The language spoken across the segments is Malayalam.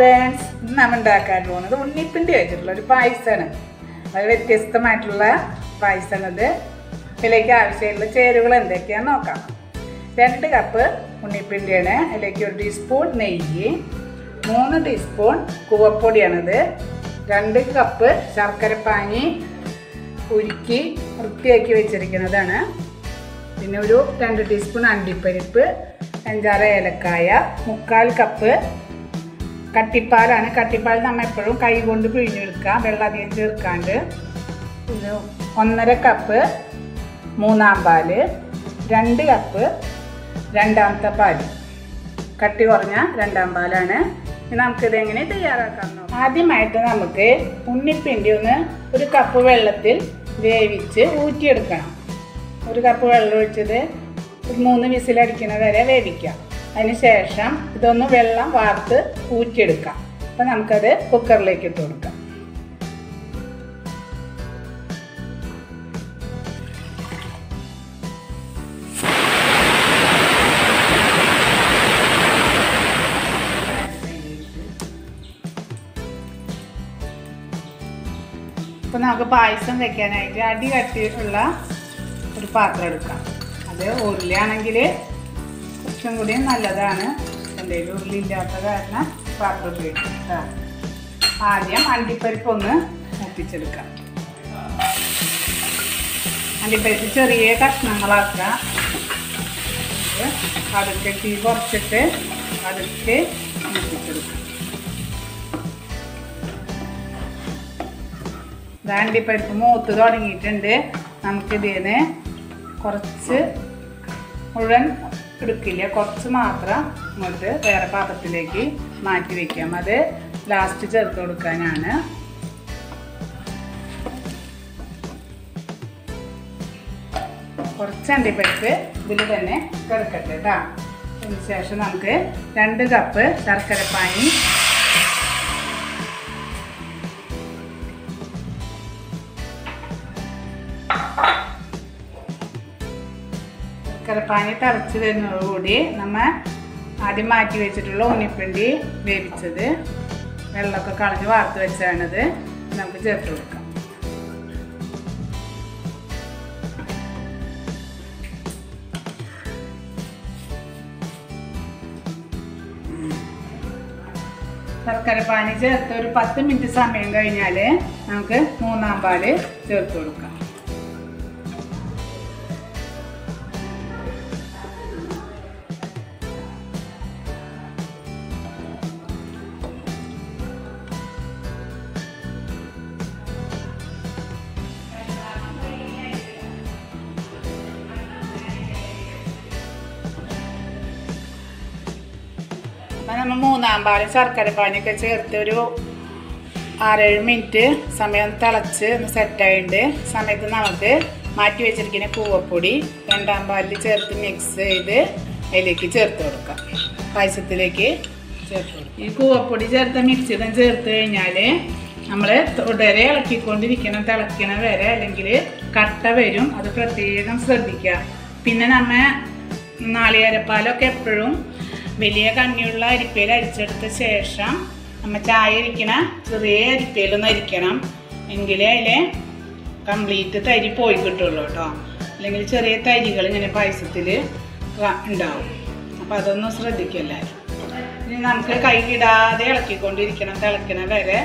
ഫ്രണ്ട്സ് ഇന്ന് നമ്മൾ ഉണ്ടാക്കാൻ പോകുന്നത് ഉണ്ണിപ്പിന്റെ വെച്ചിട്ടുള്ള ഒരു പായസമാണ് വളരെ വ്യത്യസ്തമായിട്ടുള്ള പായസമാണിത് ഇതിലേക്ക് ആവശ്യമുള്ള ചേരുവകൾ എന്തൊക്കെയാണെന്ന് നോക്കാം. രണ്ട് കപ്പ് ഉണ്ണിപ്പിണ്ടിയാണ്. അതിലേക്ക് ഒരു ടീസ്പൂൺ നെയ്യ് മൂന്ന് ടീസ്പൂൺ കൂവപ്പൊടിയാണിത്. രണ്ട് കപ്പ് ശർക്കരപ്പാനി ഉരുക്കി വൃത്തിയാക്കി വെച്ചിരിക്കുന്നതാണ്. പിന്നെ ഒരു രണ്ട് ടീസ്പൂൺ അണ്ടിപ്പരിപ്പ് അഞ്ചാറ് ഏലക്കായ മുക്കാൽ കപ്പ് കട്ടിപ്പാലാണ്. കട്ടിപ്പാൽ നമ്മൾ എപ്പോഴും കൈ കൊണ്ട് പിഴിഞ്ഞെടുക്കുക. വെള്ളം അധികം ചേർക്കാണ്ട്. പിന്നെ ഒന്നര കപ്പ് മൂന്നാം പാൽ രണ്ട് കപ്പ് രണ്ടാമത്തെ പാൽ. കട്ടി കുറഞ്ഞ രണ്ടാം പാലാണ്. നമുക്കിത് എങ്ങനെ തയ്യാറാക്കാം. ആദ്യമായിട്ട് നമുക്ക് ഉണ്ണിപ്പിണ്ടി ഒന്ന് ഒരു കപ്പ് വെള്ളത്തിൽ വേവിച്ച് ഊറ്റിയെടുക്കണം. ഒരു കപ്പ് വെള്ളം ഒഴിച്ചത് മൂന്ന് വിസിലടിക്കുന്ന വരെ വേവിക്കാം. അതിന് ശേഷം ഇതൊന്ന് വെള്ളം വാർത്ത് ഊറ്റിയെടുക്കാം. അപ്പം നമുക്കത് കുക്കറിലേക്ക് ഇട്ട് കൊടുക്കാം. ഇപ്പം നമുക്ക് പായസം വെക്കാനായിട്ട് അടി കട്ടിയിട്ടുള്ള ഒരു പാത്രം എടുക്കാം. അത് ഉരുളിയാണെങ്കിൽ കുറച്ചും കൂടി നല്ലതാണ്. എന്തെങ്കിലും ഉള്ളി ഇല്ലാത്ത കാരണം ഉപയോഗിക്കും ആദ്യം അണ്ടിപ്പരിപ്പ് ഒന്ന് മുട്ടിച്ചെടുക്കാം അണ്ടിപ്പരിപ്പ് ചെറിയ കഷ്ണങ്ങളാക്കുക. അതൊക്കെ തീ കുറച്ചിട്ട് അതൊക്കെ മുപ്പിച്ചെടുക്കാം. അണ്ടിപ്പരിപ്പ് മൂത്ത് തുടങ്ങിയിട്ടുണ്ട്. നമുക്കിതിന് കുറച്ച് മുഴുവൻ എടുക്കില്ല. കുറച്ച് മാത്രം ഇങ്ങോട്ട് വേറെ പാത്രത്തിലേക്ക് മാറ്റി വെക്കാം. അത് ലാസ്റ്റ് ചേർത്ത് കൊടുക്കാനാണ്. കുറച്ച് അണ്ടിപ്പരിപ്പ് ഇതിൽ തന്നെ കിടക്കട്ടെ കേട്ടോ അതിന് ശേഷം നമുക്ക് രണ്ട് കപ്പ് ശർക്കരപ്പാനി ശർക്കരപ്പാനി തിളച്ച് വരുന്നതോടുകൂടി നമ്മൾ ആദ്യം മാറ്റി വെച്ചിട്ടുള്ള ഉണ്ണിപ്പിണ്ടി വേവിച്ചത്. വെള്ളമൊക്കെ കളഞ്ഞ് വാർത്ത് വെച്ചാണിത്. നമുക്ക് ചേർത്ത് കൊടുക്കാം. ശർക്കരപ്പാനി ചേർത്ത് ഒരു പത്ത് മിനിറ്റ് സമയം കഴിഞ്ഞാൽ നമുക്ക് മൂന്നാം പാൽ ചേർത്ത് കൊടുക്കാം. അപ്പം നമ്മൾ മൂന്നാം പാലും ശർക്കര പാനിയൊക്കെ ചേർത്ത് ഒരു ആറേഴ് മിനിറ്റ് സമയം തിളച്ച് ഒന്ന് സെറ്റായിട്ടുണ്ട് സമയത്ത് നമുക്ക് മാറ്റി വെച്ചിരിക്കുന്ന കൂവപ്പൊടി രണ്ടാം പാലിൽ ചേർത്ത് മിക്സ് ചെയ്ത് അതിലേക്ക് ചേർത്ത് കൊടുക്കാം. പായസത്തിലേക്ക് ചേർത്ത് കൊടുക്കാം. ഈ കൂവപ്പൊടി ചേർത്ത ചെയ്ത് ചേർത്ത് കഴിഞ്ഞാൽ നമ്മൾ തുടരെ ഇളക്കിക്കൊണ്ടിരിക്കണം തിളക്കണ വരെ അല്ലെങ്കിൽ കട്ട വരും. അത് പ്രത്യേകം ശ്രദ്ധിക്കുക. പിന്നെ നമ്മൾ നാളികേരപ്പാലൊക്കെ എപ്പോഴും വലിയ കണ്ണിയുള്ള അരിപ്പയിൽ അരിച്ചെടുത്ത ശേഷം നമ്മൾ ചായ ഇരിക്കണ ചെറിയ അരിപ്പയിലൊന്ന് അരിക്കണം. എങ്കിലേ അതിലെ കംപ്ലീറ്റ് തരി പോയി കിട്ടുള്ളൂ കേട്ടോ അല്ലെങ്കിൽ ചെറിയ തരികൾ ഇങ്ങനെ പായസത്തിൽ ഉണ്ടാവും അപ്പോൾ അതൊന്നും ശ്രദ്ധിക്കല്ല ഇനി നമുക്ക് കൈകിടാതെ ഇളക്കിക്കൊണ്ടിരിക്കണം തിളക്കണ വരെ.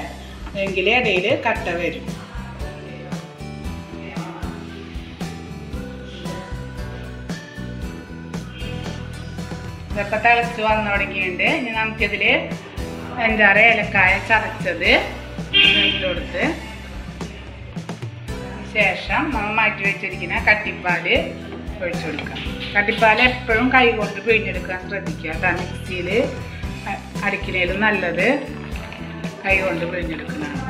എങ്കിലേ ഇടയിൽ കട്ട വരും. ഇതൊക്കെ തിളച്ച് വന്നു തുടങ്ങിയുണ്ട് ഇനി നമുക്കിതിൽ പറയുക ഏലക്കായ ചതച്ചത് കൊടുത്ത് ശേഷം നമ്മൾ മാറ്റി വെച്ചിരിക്കുന്ന കട്ടിപ്പാൽ ഒഴിച്ചു കൊടുക്കാം. കട്ടിപ്പാൽ എപ്പോഴും കൈ കൊണ്ട് പിഴിഞ്ഞെടുക്കാൻ ശ്രദ്ധിക്കുക കേട്ടോ. മിക്സിയിൽ അടിക്കുന്നതിലും നല്ലത് കൈ കൊണ്ട് പിഴിഞ്ഞെടുക്കുന്നതാണ്.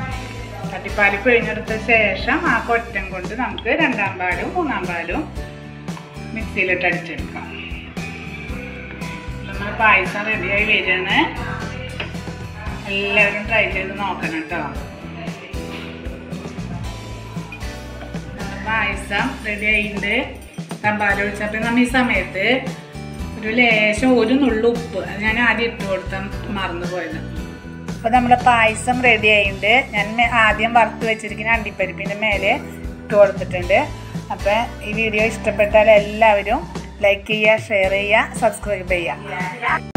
കട്ടിപ്പാൽ പിഴിഞ്ഞെടുത്ത ശേഷം ആ കൊറ്റം കൊണ്ട് നമുക്ക് രണ്ടാം പാലും മൂന്നാം പാലും മിക്സിയിലിട്ട് അടിച്ചെടുക്കാം. പായസം റെഡിയായി വരികയാണ്. എല്ലാവരും ട്രൈ ചെയ്ത് നോക്കണം കേട്ടോ. പായസം റെഡി ആയിട്ടുണ്ട്. തമ്പാല ഒഴിച്ചപ്പോൾ നമ്മൾ ഈ സമയത്ത് ഒരു ലേശം ഒരു നുള്ളു ഉപ്പ്. ഞാൻ ആദ്യം ഇട്ട് കൊടുത്ത മറന്നു പോയത്. അപ്പോൾ നമ്മുടെ പായസം റെഡി ആയിട്ടുണ്ട്. ഞാൻ ആദ്യം വറുത്ത് വെച്ചിരിക്കുന്ന അണ്ടിപ്പരിപ്പിന്റെ മേലെ ഇട്ട് കൊടുത്തിട്ടുണ്ട്. അപ്പോൾ ഈ വീഡിയോ ഇഷ്ടപ്പെട്ടാൽ എല്ലാവരും ലൈക്ക് ചെയ്യുക ഷെയർ ചെയ്യുക സബ്സ്ക്രൈബ് ചെയ്യുക